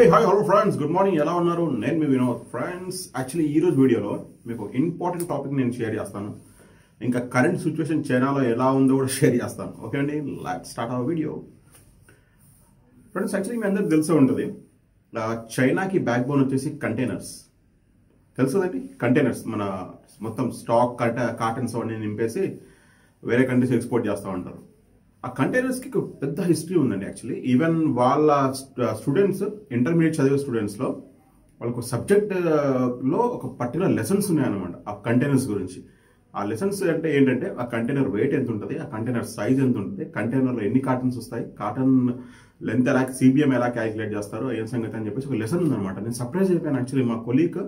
Hi hello friends good morning ఎలా ఉన్నారు? నేను మీ వినోద్. ఫ్రెండ్స్ యాక్చువల్లీ ఈ రోజు వీడియోలో మీకు ఇంపార్టెంట్ టాపిక్ నేను షేర్ చేస్తాను. ఇంకా కరెంట్ సిచ్యువేషన్ చైనాలో ఎలా ఉందో కూడా షేర్ చేస్తాను. ఓకే అండి? Like start our video friends actually మీ అందరికి తెలిసే ఉంటుంది. చైనాకి బ్యాక్ బోన్ వచ్చేసి కంటైనర్స్ తెలుసుదండి కంటైనర్స్ మన మొత్తం స్టాక్ కట కాటన్స్ అవన్నీ నింపేసి వేరే కంట్రీస్ ఎక్స్పోర్ట్ చేస్తూ ఉంటారు. ఆ కంటైనర్స్కి ఒక పెద్ద హిస్టరీ ఉందండి యాక్చువల్లీ ఈవెన్ వాళ్ళ స్టూడెంట్స్ ఇంటర్మీడియట్ చదివే స్టూడెంట్స్లో వాళ్ళకు సబ్జెక్ట్లో ఒక పర్టికులర్ లెసన్స్ ఉన్నాయన్నమాట ఆ కంటైనర్స్ గురించి. ఆ లెసన్స్ అంటే ఏంటంటే ఆ కంటైనర్ వెయిట్ ఎంత ఉంటుంది ఆ కంటైనర్ సైజ్ ఎంత ఉంటుంది కంటైనర్లో ఎన్ని కాటన్స్ వస్తాయి కాటన్ లెంత్ ఎలా సిబిఎం ఎలా క్యాలిక్యులేట్ చేస్తారు ఏం సంగతి అని చెప్పేసి ఒక లెసన్ ఉందన్నమాట. నేను సర్ప్రైజ్ అయిపోయాను యాక్చువల్లీ మా కొలీగ్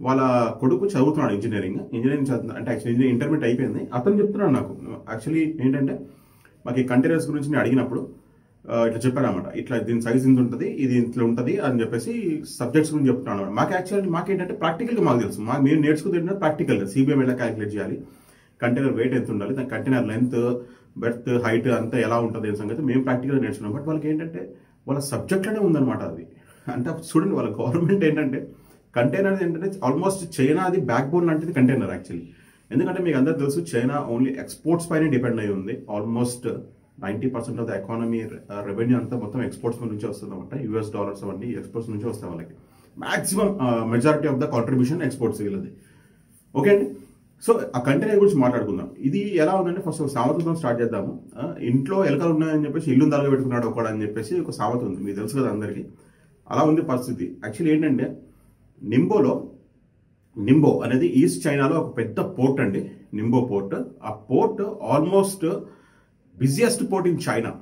వాళ్ళ కొడుకు చదువుతున్నాడు ఇంజనీరింగ్ ఇంజనీరింగ్ చదువుతున్నాడు అంటే యాక్చువల్లీ ఇంటర్మీడియట్ అయిపోయింది. అతను చెప్తున్నాడు నాకు యాక్చువల్లీ ఏంటంటే మాకు ఈ కంటైనర్స్ గురించి నేను అడిగినప్పుడు ఇట్లా చెప్పారనమాట ఇట్లా దీని సైజ్ ఇంత ఉంటుంది ఇది ఇంట్లో ఉంటుంది అని చెప్పేసి సబ్జెక్ట్స్ గురించి చెప్తున్నాను అనమాట మాకు యాక్చువల్లీ మాకేంటంటే ప్రాక్టికల్గా మాకు తెలుసు. మా మేము నేర్చుకుంది ఏంటంటే ప్రాక్టికల్ సిబిఎం ఎలా క్యాలిక్యులేట్ చేయాలి కంటైనర్ వెయిట్ ఎంత ఉండాలి దాని కంటైనర్ లెంత్ బెర్త్ హైట్ అంతా ఎలా ఉంటుంది అనే సంగతి మేము ప్రాక్టికల్గా నేర్చుకున్నాం. బట్ వాళ్ళకి ఏంటంటే వాళ్ళ సబ్జెక్ట్లోనే ఉందన్నమాట అది. అంటే చూడండి వాళ్ళ గవర్నమెంట్ ఏంటంటే కంటైనర్ ఏంటంటే ఆల్మోస్ట్ చైనా అది బ్యాక్ బోన్ లాంటిది కంటైనర్ యాక్చువల్లీ ఎందుకంటే మీకు అందరూ తెలుసు చైనా ఓన్లీ ఎక్స్పోర్ట్స్ పైన డిపెండ్ అయి ఉంది. Almost ninety percent of the economy revenue అంతా మొత్తం ఎక్స్పోర్ట్స్ నుంచి వస్తుంది అనమాట యూఎస్ డాలర్స్ అవన్నీ ఎక్స్పోర్ట్స్ నుంచి వస్తాయి వాళ్ళకి. Maximum majority of the contribution exports వీళ్ళది. ఓకే అండి? సో ఆ కంటైనర్ గురించి మాట్లాడుకుందాం. ఇది ఎలా ఉందంటే ఫస్ట్ ఒక సామెతతో స్టార్ట్ చేద్దాము. Uh, ఇంట్లో ఎలకలు ఉన్నాయని చెప్పేసి ఇల్లు దలగ పెట్టుకున్నాడు ఒకడు అని చెప్పేసి ఒక సామెత ఉంది. మీకు తెలుసు కదా అందరికీ. అలా ఉంది పరిస్థితి. యాక్చువల్లీ ఏంటంటే నింబోలో నింబో అనేది ఈస్ట్ చైనాలో ఒక పెద్ద పోర్ట్ అండి. నింబో పోర్ట్ ఆ port almost busiest port in China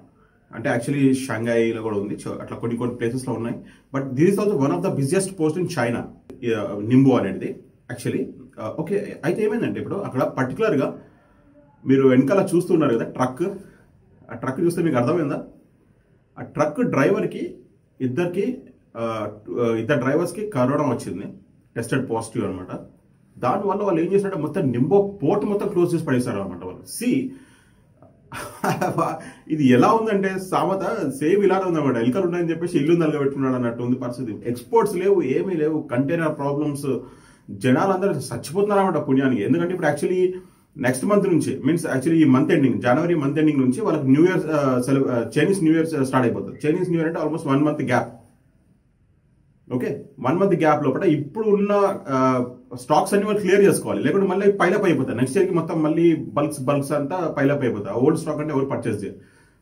అంటే యాక్చువల్లీ షంఘాయిలో కూడా ఉంది. చో- అట్లా కొన్ని కొన్ని ప్లేసెస్లో ఉన్నాయి. But this is also one of the busiest post in China Ningbo అనేది. యాక్చువల్లీ ఓకే uh, అయితే ఏమైందంటే ఇప్పుడు అక్కడ పర్టికులర్గా మీరు వెనకాల చూస్తున్నారు కదా ట్రక్ ఆ ట్రక్ చూస్తే మీకు అర్థమైందా? ఆ ట్రక్ డ్రైవర్కి ఇద్దరికి uh, uh, ఇద్దరు డ్రైవర్స్కి కరోనా వచ్చింది. టెస్టెడ్ పాజిటివ్ అనమాట. దానివల్ల వాళ్ళు ఏం చేశారంటే మొత్తం నింబో పోర్ట్ మొత్తం క్లోజ్ చేసి పడేశారు అనమాట వాళ్ళు. సి ఇది ఎలా ఉందంటే సామెత సేమ్ ఇలానే ఉందన్నమాట. ఎలుకలు ఉన్నాయని చెప్పేసి ఇల్లు నలగబెట్టుకున్నాడు అన్నట్టు ఉంది పరిస్థితి. ఎక్స్పోర్ట్స్ లేవు ఏమీ లేవు. కంటైనర్ ప్రాబ్లమ్స్ జనాలందరూ చచ్చిపోతున్నారు అనమాట పుణ్యానికి. ఎందుకంటే ఇప్పుడు యాక్చువల్లీ నెక్స్ట్ మంత్ నుంచి మీన్స్ యాక్చువల్లీ ఈ మంత్ ఎండింగ్ జనవరి మంత్ ఎండింగ్ నుంచి వాళ్ళకి new year Chinese new year start అయిపోతుంది. చైనీస్ న్యూ ఇయర్ అంటే almost one month gap okay one month gap లోపల ఇప్పుడు ఉన్న స్టాక్స్ అన్ని వాళ్ళు క్లియర్ చేసుకోవాలి. లేకుంటే మళ్ళీ పైలప్ అయిపోతాయి. నెక్స్ట్ ఇయర్కి మొత్తం మళ్ళీ బల్క్స్ బల్క్స్ అంతా పైలప్ అయిపోతాయి. ఓల్డ్ స్టాక్ అంటే ఎవరు పర్చేస్ చేయరు.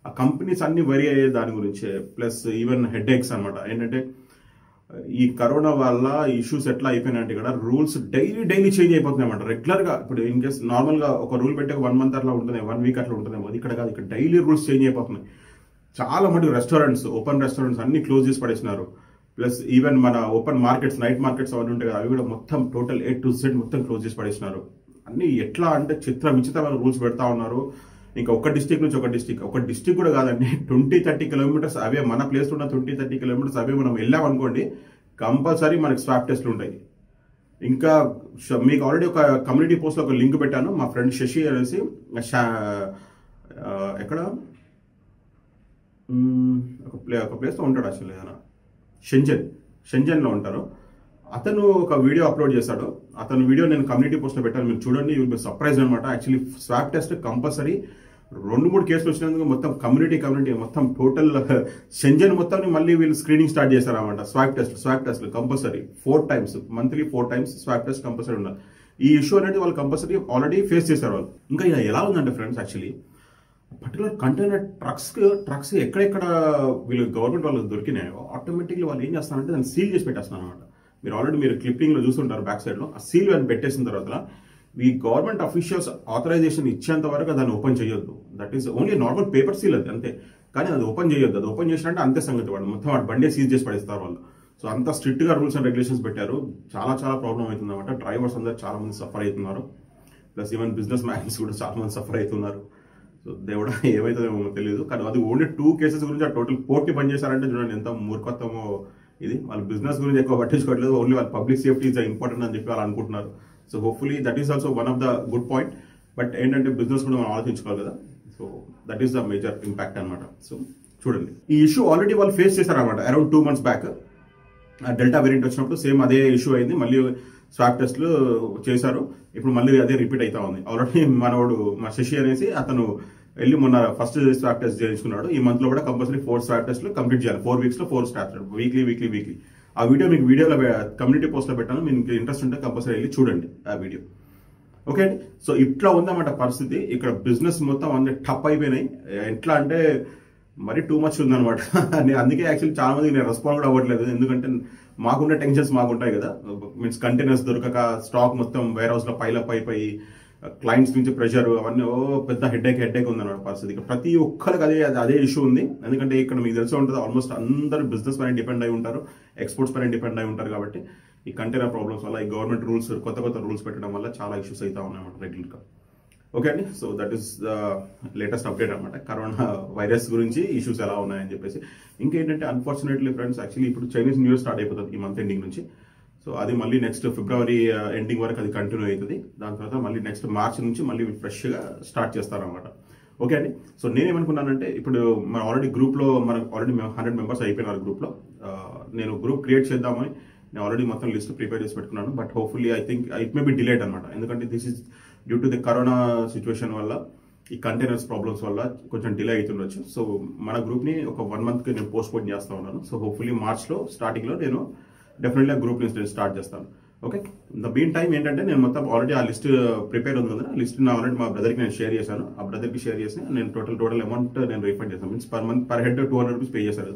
ఆ కంపెనీస్ అన్ని వరి అయ్యే దాని గురించే. ప్లస్ ఈవెన్ హెడ్ ఎక్స్ అనమాట ఏంటంటే ఈ కరోనా వల్ల ఇష్యూస్ ఎట్లా అయిపోయినాయంటే ఇక్కడ రూల్స్ డైలీ డైలీ చేంజ్ అయిపోతున్నాయి రెగ్యులర్గా ఇప్పుడు ఇన్ కేస్ నార్మల్గా ఒక రూల్ పెట్టే వన్ మంత్ అట్లా ఉంటుంది వన్ వీక్ అట్లా ఉంటుంది అది ఇక్కడ కాదు ఇక్కడ డైలీ రూల్స్ చేంజ్ అయిపోతున్నాయి. చాలా మటుకు రెస్టారెంట్స్ ఓపెన్ రెస్టారెంట్స్ అన్ని క్లోజ్ చేసి పడేసినారు. ప్లస్ ఈవెన్ మన ఓపెన్ మార్కెట్స్ నైట్ మార్కెట్స్ అవన్నీ ఉంటాయి కదా అవి కూడా మొత్తం టోటల్ ఏ టు సెట్ మొత్తం క్లోజ్ చేసి పడేసినారు. అన్ని ఎట్లా అంటే చిత్ర విచిత్రమైన రూల్స్ పెడతా ఉన్నారు. ఇంకా ఒక డిస్టిక్ నుంచి ఒక డిస్టిక్. ఒక డిస్టిక్ కూడా కాదండి ట్వంటీ థర్టీ కిలోమీటర్స్ అవే మన ప్లేస్ ఉన్న ట్వంటీ థర్టీ కిలోమీటర్స్ అవే మనం వెళ్ళామనుకోండి కంపల్సరీ మనకి స్వాప్ టెస్ట్లు ఉంటాయి. ఇంకా మీకు ఆల్రెడీ ఒక కమ్యూనిటీ పోస్ట్లో ఒక లింక్ పెట్టాను మా ఫ్రెండ్ శశి అనేసి షా- ఎక్కడ? ఒక ప్లే ఒక ప్లేస్లో ఉంటాడు యాక్చువల్లీ ఆయన షెంజన్. షెంజన్లో ఉంటారు. అతను ఒక వీడియో అప్లోడ్ చేశాడు. అతను వీడియో నేను కమ్యూనిటీ పోస్ట్లో పెట్టాను. మీరు చూడండి యూ సర్ప్రైజ్ అనమాట యాక్చువల్లీ స్వాప్ టెస్ట్ కంపల్సరీ రెండు మూడు కేసులు వచ్చినందుకు మొత్తం కమ్యూనిటీ కమ్యూనిటీ మొత్తం టోటల్ షెంజన్ మొత్తం మళ్ళీ వీళ్ళు స్క్రీనింగ్ స్టార్ట్ చేశారన్నమాట. Swab test swab test compulsory four times monthly four times swab test compulsory ఉండాలి. ఈ ఇష్యూ అనేది వాళ్ళు కంపల్సరీ ఆల్రెడీ ఫేస్ చేశారు వాళ్ళు. ఇంకా ఇలా ఎలా ఉందంటే friends actually particular container trucks trucks ఎక్కడెక్కడ వీళ్ళు గవర్నమెంట్ వాళ్ళకి దొరికినాయో ఆటోమేటిక్లీ వాళ్ళు ఏం చేస్తారంటే దాన్ని సీల్ చేసి పెట్టేస్తున్నారు అనమాట మీరు ఆల్రెడీ మీరు క్లిప్పింగ్లో చూస్తుంటారు బ్యాక్ సైడ్లో ఆ సీల్ అని పెట్టేసిన తర్వాత ఈ గవర్నమెంట్ అఫీషియల్స్ ఆథరైజేషన్ ఇచ్చేంత వరకు దాన్ని ఓపెన్ చేయొద్దు. That is only normal paper seal అది అంతే. కానీ అది ఓపెన్ చేయొద్దు. అది ఓపెన్ చేసినట్టే అంతే సంగతి. వాడు మొత్తం వాడు బండే సీజ్ చేసి పడేస్తారు వాళ్ళు. సో అంత స్ట్రిక్ట్గా రూల్స్ అండ్ రెగ్యులేషన్స్ పెట్టారు. చాలా చాలా ప్రాబ్లం అవుతుంది అనమాట డ్రైవర్స్ అందరు చాలా మంది సఫర్ అవుతున్నారు. ప్లస్ ఈవెన్ బిజినెస్ మ్యాన్స్ కూడా చాలా మంది సఫర్ అవుతున్నారు. సో దేవుడా ఏమవుతుందేమో తెలియదు కానీ అది ఓన్లీ టూ కేసెస్ గురించి ఆ టోటల్ కోర్టుని పనిచేశారంటే చూడండి ఎంత మూర్ఖత్వమో ఇది. వాళ్ళ బిజినెస్ గురించి ఎక్కువ పట్టించుకోవట్లేదు. ఓన్లీ వాళ్ళ పబ్లిక్ సేఫ్టీ ఇస్ ఇంపార్టెంట్ అని చెప్పి వాళ్ళు అనుకుంటున్నారు. So hopefully that is also one of the good point but ఏంటంటే బిజినెస్ కూడా మనం ఆలోచించుకోవాలి కదా. So that is the major impact అనమాట సో చూడండి. ఈ ఇష్యూ ఆల్రెడీ వాళ్ళు ఫేస్ చేశారనమాట around two months back delta variant వచ్చినప్పుడు సేమ్ అదే ఇష్యూ అయింది. మళ్ళీ స్వాప్ టెస్ట్లు చేశారు. ఇప్పుడు మళ్ళీ అదే రిపీట్ అవుతా ఉంది. ఆల్రెడీ మనవాడు మా శశి అనేసి అతను వెళ్ళి మొన్న ఫస్ట్ స్వాప్ టెస్ట్ చేయించుకున్నాడు. ఈ మంత్లో కూడా కంపల్సరీ ఫోర్ స్వాప్ టెస్ట్లు కంప్లీట్ చేయాలి. Four వీక్స్లో four swab weekly weekly weekly. ఆ వీడియో మీకు వీడియోలో కమ్యూనిటీ పోస్ట్లో పెట్టాను. మీకు ఇంట్రెస్ట్ ఉంటే కంపల్సరీ వెళ్ళి చూడండి ఆ వీడియో. ఓకే అండి? సో ఇట్లా ఉందన్నమాట పరిస్థితి. ఇక్కడ బిజినెస్ మొత్తం అన్ని టప్ అయిపోయినాయి. ఎట్లా అంటే మరీ టూ మచ్ ఉందనమాట నేను అందుకే యాక్చువల్లీ చాలా మంది నేను రెస్పాండ్ కూడా అవ్వట్లేదు. ఎందుకంటే మాకున్న టెన్షన్స్ మాకుంటాయి కదా. మీన్స్ కంటైనర్స్ దొరకక స్టాక్ మొత్తం వేర్ హౌస్లో పైలప్ అయిపోయి క్లయింట్స్ నుంచి ప్రెషర్ అవన్నీ ఓ పెద్ద హెడ్ఏక్ హెడ్ఏక్ ఉందన్నమాట పరిస్థితి. ఇక్కడ ప్రతి ఒక్కరికి అదే అదే ఇష్యూ ఉంది. ఎందుకంటే ఇక్కడ మీకు తెలిసే ఉంటుంది ఆల్మోస్ట్ అందరూ బిజినెస్ పైన డిపెండ్ అయి ఉంటారు. ఎక్స్పోర్ట్స్ పైన డిపెండ్ అయి ఉంటారు కాబట్టి ఈ కంటైనర్ ప్రాబ్లమ్స్ వల్ల ఈ గవర్నమెంట్ రూల్స్ కొత్త కొత్త రూల్స్ పెట్టడం వల్ల చాలా ఇష్యూస్ అవుతా ఉన్నాయన్నమాట రెగ్యులర్గా ఓకే అండి so that is the latest update అనమాట కరోనా వైరస్ గురించి ఇష్యూస్ ఎలా ఉన్నాయని చెప్పేసి. ఇంకేంటంటే అన్ఫార్చునేట్లీ ఫ్రెండ్స్ యాక్చువల్లీ ఇప్పుడు చైనీస్ న్యూ ఇయర్ స్టార్ట్ అయిపోతుంది ఈ మంత్ ఎండింగ్ నుంచి. సో అది మళ్ళీ నెక్స్ట్ ఫిబ్రవరి ఎండింగ్ వరకు అది కంటిన్యూ అవుతుంది. దాని తర్వాత మళ్ళీ నెక్స్ట్ మార్చ్ నుంచి మళ్ళీ ఫ్రెష్గా స్టార్ట్ చేస్తారనమాట ఓకే అండి? సో నేనేమనుకున్నానంటే ఇప్పుడు మన ఆల్రెడీ గ్రూప్లో మనకు ఆల్రెడీ హండ్రెడ్ మెంబర్స్ అయిపోయినారు గ్రూప్లో uh, నేను గ్రూప్ క్రియేట్ చేద్దామని నేను ఆల్రెడీ మొత్తం లిస్ట్ ప్రిపేర్ చేసి పెట్టుకున్నాను. But hopefully I think it may be delayed అనమాట ఎందుకంటే this is due to the corona situation వల్ల ఈ కంటైనర్స్ ప్రాబ్లమ్స్ వల్ల కొంచెం డిలే అవుతుండొచ్చు సో మన గ్రూప్ని ఒక వన్ మంత్కి నేను పోస్ట్ పోన్ చేస్తా ఉన్నాను. సో హోప్ఫుల్లీ మార్చ్లో స్టార్టింగ్లో నేను డెఫినెట్లీ ఆ గ్రూప్ నేను స్టార్ట్ చేస్తాను. ఓకే ద బీన్ టైం ఏంటంటే నేను మొత్తం ఆల్రెడీ ఆ లిస్ట్ ప్రిపేర్ uh, ఉంది కదా. ఆ లిస్ట్ నా ఆల్రెడీ మా బ్రదర్కి నేను షేర్ చేశాను. ఆ బ్రదర్కి షేర్ చేసి నేను టోటల్ టోటల్ అమౌంట్ నేను రీఫండ్ uh, చేశాను means per month per head two hundred rupees pay చేశారు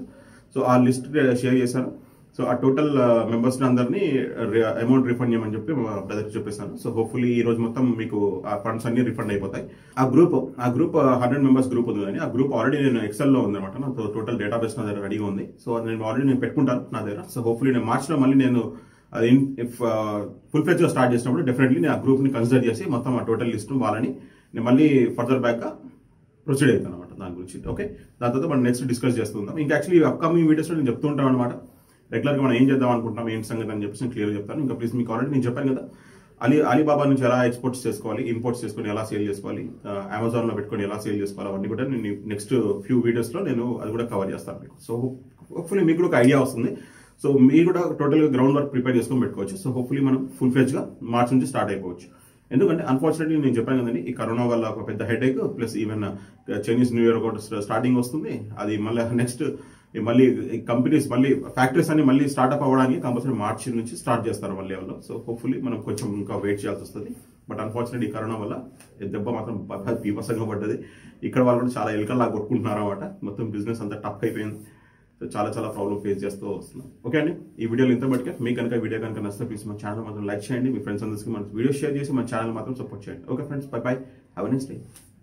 సో ఆ లిస్ట్ షేర్ చేశాను. సో ఆ టోటల్ మెంబర్స్ uh, అందరినీ uh, అమౌంట్ రిఫండ్ చేయమని చెప్పి మా బ్రదర్కి చూపిస్తాను సో హోప్ఫుల్లీ ఈ రోజు మొత్తం మీకు ఆ ఫండ్స్ అన్ని రిఫండ్ అయిపోతాయి. ఆ గ్రూప్ ఆ గ్రూప్ హండ్రెడ్ మెంబర్స్ గ్రూప్ ఉంది కానీ ఆ గ్రూప్ ఆల్రెడీ నేను ఎక్సెల్లో లో ఉంది అనమాట నా టోటల్ డేటాబేస్ నా దగ్గర రెడీగా ఉంది. సో నేను ఆల్రెడీ నేను పెట్టుకుంటాను నా దగ్గర. సో హోప్ఫుల్లీ నేను మార్చ్లో మళ్ళీ నేను అది ఇఫ్ ఫుల్ ఫ్లెజ్గా స్టార్ట్ చేసినప్పుడు డెఫినెట్లీ నేను ఆ గ్రూప్ని కన్సిడర్ చేసి మొత్తం ఆ టోటల్ లిస్ట్ వాళ్ళని నేను మళ్ళీ ఫర్దర్ బ్యాక్ ప్రొసీడ్ అవుతాను అనమాట దాని గురించి. ఓకే దాని తర్వాత మనం నెక్స్ట్ డిస్కస్ చేస్తుందాం ఇంకా యాక్చువల్లీ అప్కమింగ్ వీడియోస్లో నేను చెప్తూ ఉంటాను అనమాట రెగ్యులర్గా మనం ఏం చేద్దాం అనుకుంటున్నాం ఏం సంగతి అని చెప్పేసి నేను క్లియర్ చెప్తాను. ఇంకా ప్లీజ్ మీకు ఆల్రెడీ నేను చెప్పాను కదా అలీ అలీబాబా నుంచి ఎలా ఎక్స్పోర్ట్స్ చేసుకోవాలి ఇంపోర్ట్స్ చేసుకొని ఎలా సేల్ చేసుకోవాలి అమెజాన్లో పెట్టుకొని ఎలా సేల్ చేసుకోవాలి అవన్నీ కూడా నేను నెక్స్ట్ ఫ్యూ వీడియోస్లో నేను అది కూడా కవర్ చేస్తాను మీకు. సో హోప్ఫుల్లీ మీకు కూడా ఒక ఐడియా వస్తుంది. సో మీరు కూడా టోటల్గా గ్రౌండ్ వర్క్ ప్రిపేర్ చేసుకొని పెట్టుకోవచ్చు. సో హోప్ఫుల్లీ మనం ఫుల్ ఫేజ్గా మార్చి మార్చ్ నుంచి స్టార్ట్ అయిపోవచ్చు. ఎందుకంటే అన్ఫార్చునేట్లీ నేను చెప్పాను కదండి ఈ కరోనా వల్ల ఒక పెద్ద headache plus even Chinese new year కూడా స్టార్టింగ్ వస్తుంది అది మళ్ళీ నెక్స్ట్ మళ్ళీ కంపెనీస్ మళ్ళీ ఫ్యాక్టరీస్ అన్ని మళ్ళీ స్టార్ట్అప్ అవ్వడానికి కంపల్సరీ మార్చి నుంచి స్టార్ట్ చేస్తారు మళ్ళీ వాళ్ళు సో హోప్ఫుల్లీ మనం కొంచెం ఇంకా వెయిట్ చేయాల్సి వస్తుంది. బట్ అన్ఫార్చునేట్ ఈ కరోనా వల్ల దెబ్బ మాత్రం బాగా పడ్డది. ఇక్కడ వాళ్ళు కూడా చాలా ఎలుకల్లా కొట్టుకుంటున్నారు అనమాట మొత్తం బిజినెస్ అంతా టఫ్ అయిపోయింది. సో చాలా చాలా ప్రాబ్లమ్ ఫేస్ చేస్తూ వస్తున్నాం. ఓకే అండి? ఈ వీడియోలో ఇంత బట్టికే మీకు కనుక వీడియో కనుక నచ్చితే ప్లీజ్ మన ఛానల్ మాత్రం లైక్ చేయండి. మీ ఫ్రెండ్స్ అందరికీ మన వీడియో షేర్ చేసి మన ఛానల్ మాత్రం సపోర్ట్ చేయండి. Okay friends bye bye have next day